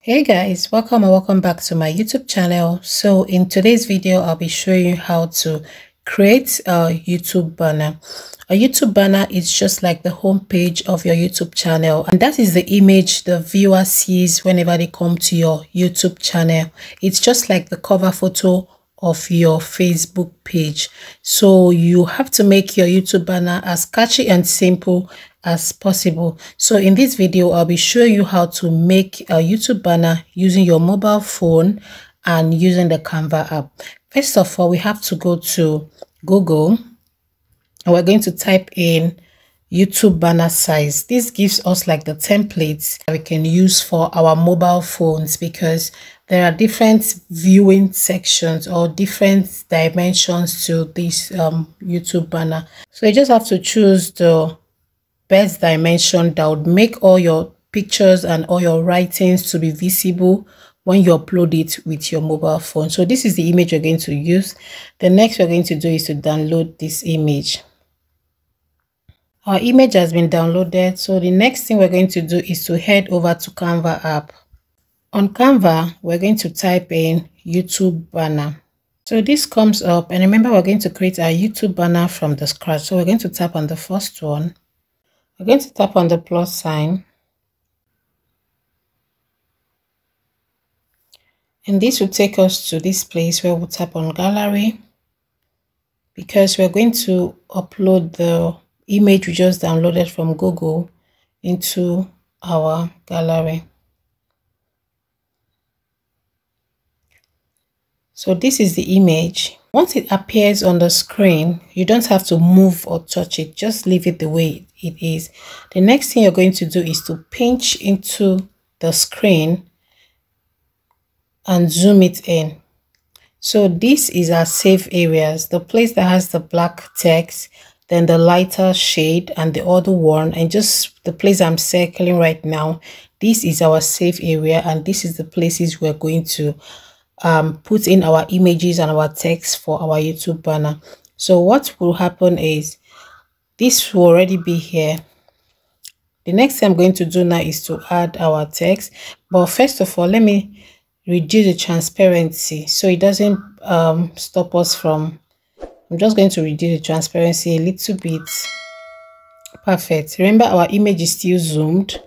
Hey guys, welcome and welcome back to my YouTube channel. So in today's video, I'll be showing you how to create a YouTube banner. A YouTube banner is just like the home page of your YouTube channel and that is the image the viewer sees whenever they come to your YouTube channel. It's just like the cover photo of your Facebook page. So you have to make your YouTube banner as catchy and simple as possible. So in this video, I'll be showing you how to make a YouTube banner using your mobile phone and using the Canva app. First of all, we have to go to Google and we're going to type in YouTube banner size. This gives us like the templates we can use for our mobile phones because there are different viewing sections or different dimensions to this um, YouTube banner. So you just have to choose the best dimension that would make all your pictures and all your writings to be visible when you upload it with your mobile phone. So this is the image you're going to use. The next we're going to do is to download this image. Our image has been downloaded. So the next thing we're going to do is to head over to Canva app. On Canva, we're going to type in YouTube banner. So this comes up and remember we're going to create a YouTube banner from the scratch. So we're going to tap on the first one we're going to tap on the plus sign. And this will take us to this place where we'll tap on gallery because we're going to upload the image we just downloaded from Google into our gallery. So this is the image once it appears on the screen, you don't have to move or touch it. Just leave it the way it is. The next thing you're going to do is to pinch into the screen and zoom it in. So this is our safe areas, the place that has the black text, then the lighter shade and the other one, and just the place I'm circling right now. This is our safe area and this is the places we're going to um, put in our images and our text for our YouTube banner. So what will happen is this will already be here. The next thing I'm going to do now is to add our text. But first of all, let me reduce the transparency so it doesn't um, stop us from... I'm just going to reduce the transparency a little bit. Perfect. Remember our image is still zoomed.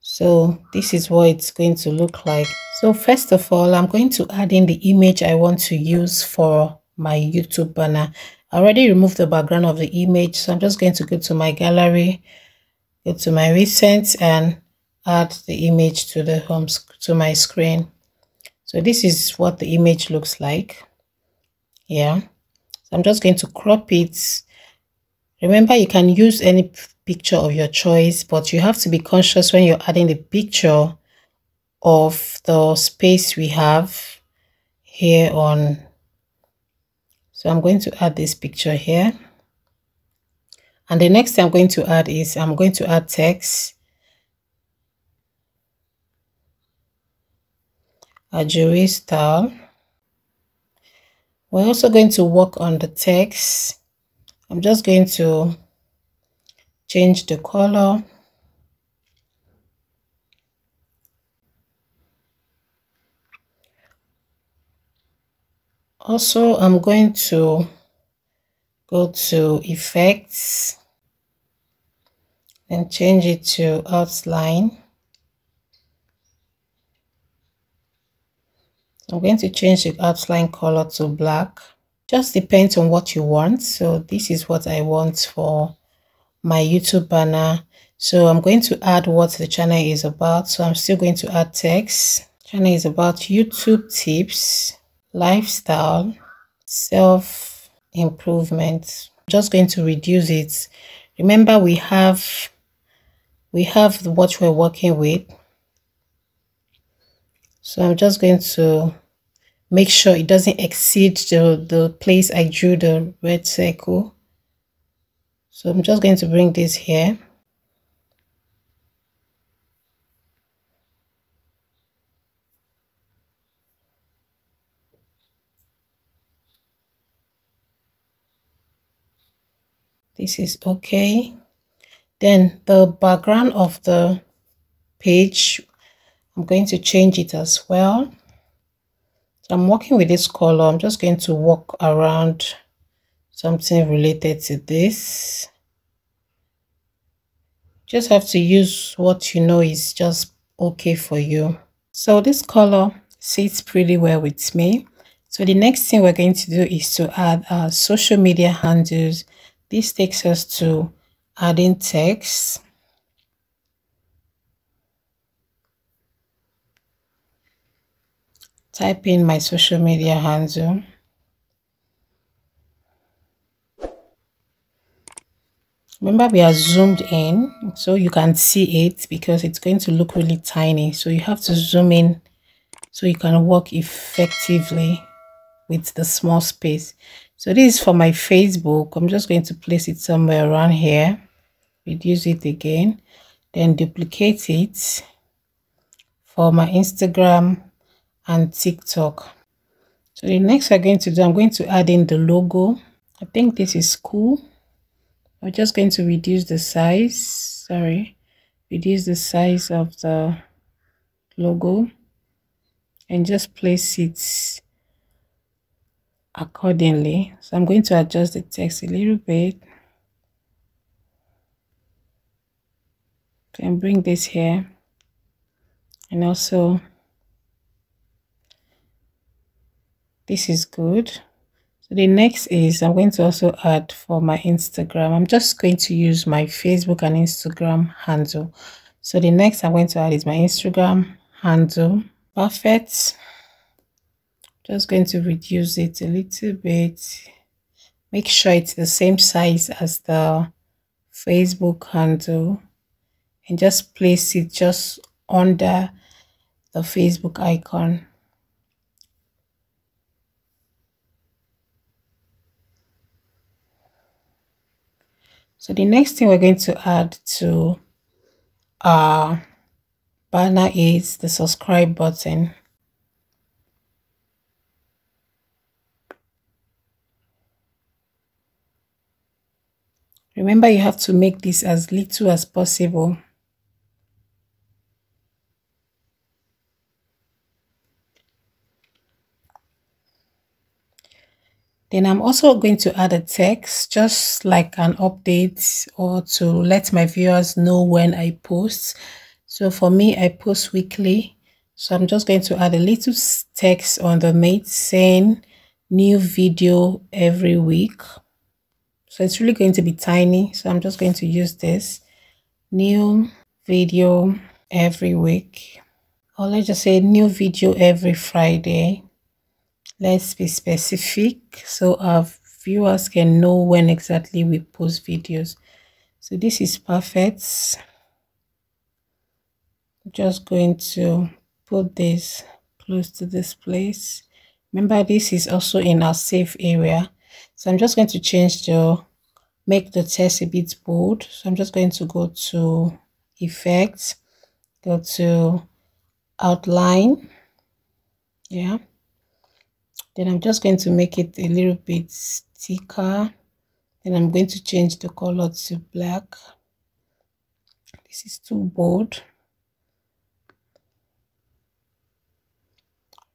So this is what it's going to look like. So first of all, I'm going to add in the image I want to use for my YouTube banner. I already removed the background of the image, so I'm just going to go to my gallery, go to my recent and add the image to the home to my screen. So this is what the image looks like. Yeah. So I'm just going to crop it. Remember, you can use any picture of your choice, but you have to be conscious when you're adding the picture of the space we have here on. So I'm going to add this picture here. And the next thing I'm going to add is I'm going to add text. Ajuri's style. We're also going to work on the text. I'm just going to change the color also i'm going to go to effects and change it to outline. I'm going to change the outline color to black. Just depends on what you want. So this is what i want for my youtube banner. So i'm going to add what the channel is about. So i'm still going to add text. Channel is about youtube tips lifestyle, self improvement. Just going to reduce it. Remember, we have we have what we're working with. So I'm just going to make sure it doesn't exceed the, the place I drew the red circle. So I'm just going to bring this here. This is okay. Then the background of the page i'm going to change it as well. So i'm working with this color. I'm just going to walk around something related to this. Just have to use what you know is just okay for you. So this color sits pretty well with me. So the next thing we're going to do is to add our social media handles this takes us to adding text. Type in my social media handle. Remember we are zoomed in so you can see it because it's going to look really tiny. So you have to zoom in so you can work effectively with the small space so this is for my facebook. I'm just going to place it somewhere around here. Reduce it again. Then duplicate it for my instagram and tiktok. So the next i'm going to do i'm going to add in the logo. I think this is cool. I'm just going to reduce the size, sorry, reduce the size of the logo and just place it accordingly. So I'm going to adjust the text a little bit and bring this here and also this is good So the next is I'm going to also add for my Instagram. I'm just going to use my Facebook and Instagram handle. So the next I'm going to add is my Instagram handle. Perfect. Just going to reduce it a little bit. Make sure it's the same size as the Facebook handle. And just place it just under the Facebook icon. So the next thing we're going to add to our banner is the subscribe button. Remember you have to make this as little as possible. Then I'm also going to add a text, just like an update or to let my viewers know when I post. So for me, I post weekly. So I'm just going to add a little text on the mate saying new video every week. So it's really going to be tiny. So I'm just going to use this new video every week. Or let's just say new video every Friday. Let's be specific so our viewers can know when exactly we post videos. So this is perfect. Just going to put this close to this place. Remember this is also in our safe area so i'm just going to change the make the text a bit bold. So i'm just going to go to effects go to outline. Yeah. Then I'm just going to make it a little bit thicker. Then I'm going to change the color to black. This is too bold.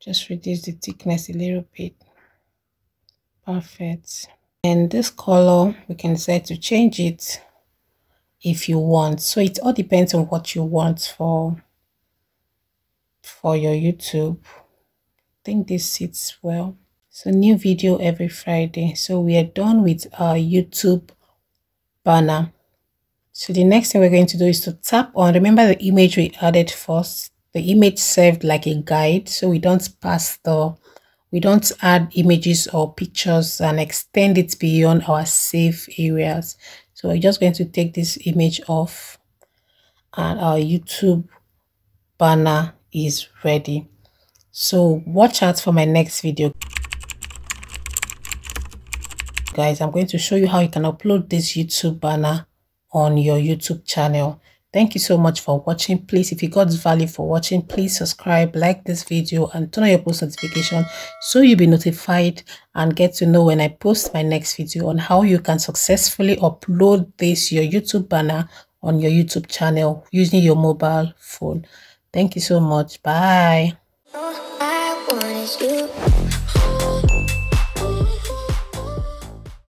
Just reduce the thickness a little bit perfect. And this color we can decide to change it if you want. So it all depends on what you want for for your youtube. I think this sits well. So new video every friday. So we are done with our youtube banner. So the next thing we're going to do is to tap on remember the image we added first? The image served like a guide so we don't pass the we don't add images or pictures and extend it beyond our safe areas. So we're just going to take this image off and our youtube banner is ready. So watch out for my next video. Guys i'm going to show you how you can upload this youtube banner on your youtube channel thank you so much for watching. Please if you got value for watching please subscribe like this video and turn on your post notification so you'll be notified and get to know when i post my next video on how you can successfully upload this your youtube banner on your youtube channel using your mobile phone. Thank you so much. Bye